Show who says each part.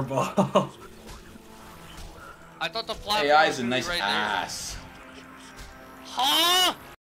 Speaker 1: fireball.
Speaker 2: I thought the platform
Speaker 3: AI
Speaker 2: was
Speaker 3: is a nice
Speaker 2: right
Speaker 3: ass. There.